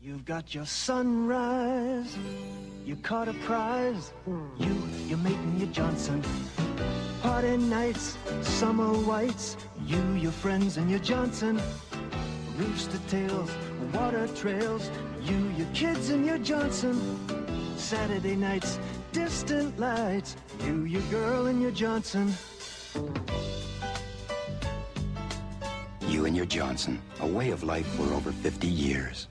You've got your sunrise. You caught a prize. You, you're making your Johnson. Party nights, summer whites. You, your friends, and your Johnson. Rooster tails, water trails. You, your kids, and your Johnson. Saturday nights, distant lights. You, your girl, and your Johnson. You and your Johnson, a way of life for over 50 years.